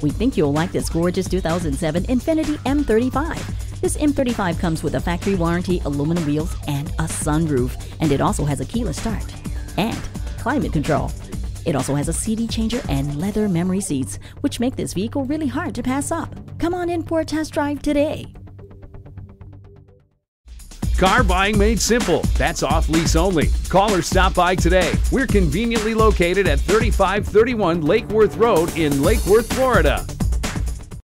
We think you'll like this gorgeous 2007 Infiniti M35. This M35 comes with a factory warranty, aluminum wheels, and a sunroof, and it also has a keyless start and climate control. It also has a CD changer and leather memory seats, which make this vehicle really hard to pass up. Come on in for a test drive today. Car buying made simple. That's off lease only. Call or stop by today. We're conveniently located at 3531 Lake Worth Road in Lake Worth, Florida.